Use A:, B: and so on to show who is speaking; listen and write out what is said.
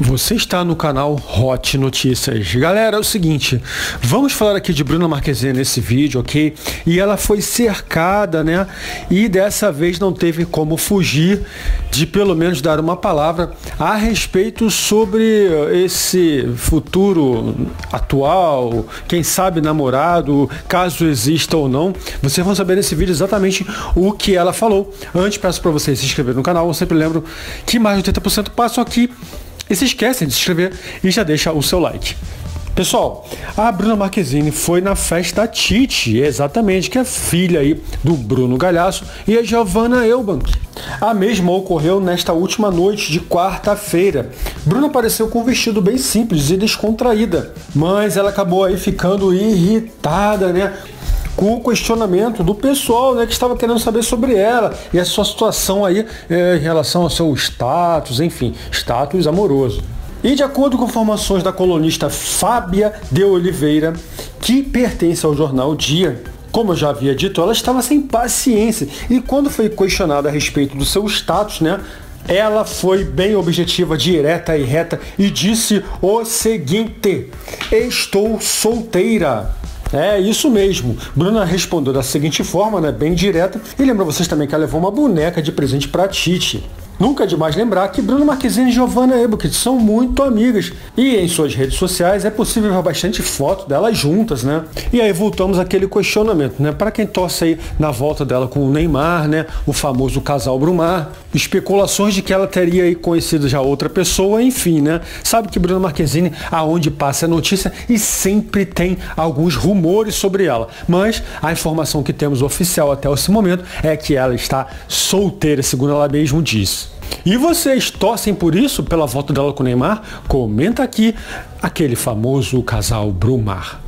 A: Você está no canal Hot Notícias. Galera, é o seguinte, vamos falar aqui de Bruna Marquezine nesse vídeo, ok? E ela foi cercada, né? E dessa vez não teve como fugir de pelo menos dar uma palavra a respeito sobre esse futuro atual, quem sabe namorado, caso exista ou não. Vocês vão saber nesse vídeo exatamente o que ela falou. Antes, peço para vocês se inscreverem no canal. Eu sempre lembro que mais de 80% passam aqui e se esquecem de se inscrever e já deixa o seu like. Pessoal, a Bruna Marquezine foi na festa da Titi, exatamente, que é filha aí do Bruno Galhaço e a Giovanna Eubank. A mesma ocorreu nesta última noite de quarta-feira. Bruna apareceu com um vestido bem simples e descontraída, mas ela acabou aí ficando irritada, né? Com o questionamento do pessoal né, que estava querendo saber sobre ela e a sua situação aí é, em relação ao seu status, enfim, status amoroso. E de acordo com informações da colunista Fábia de Oliveira, que pertence ao jornal Dia, como eu já havia dito, ela estava sem paciência e quando foi questionada a respeito do seu status, né, ela foi bem objetiva, direta e reta e disse o seguinte: Estou solteira. É isso mesmo. Bruna respondeu da seguinte forma, né, bem direta, e lembra vocês também que ela levou uma boneca de presente para Titi. Nunca é demais lembrar que Bruno Marquezine e Giovanna Ebukit são muito amigas e em suas redes sociais é possível ver bastante foto delas juntas, né? E aí voltamos àquele questionamento, né? Para quem torce aí na volta dela com o Neymar, né? O famoso casal Brumar, especulações de que ela teria aí conhecido já outra pessoa, enfim, né? Sabe que Bruno Marquezine, aonde passa a notícia e sempre tem alguns rumores sobre ela, mas a informação que temos oficial até esse momento é que ela está solteira, segundo ela mesmo disse. E vocês torcem por isso, pela volta dela com o Neymar? Comenta aqui aquele famoso casal Brumar.